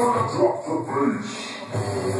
drop the bass.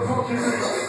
the fucking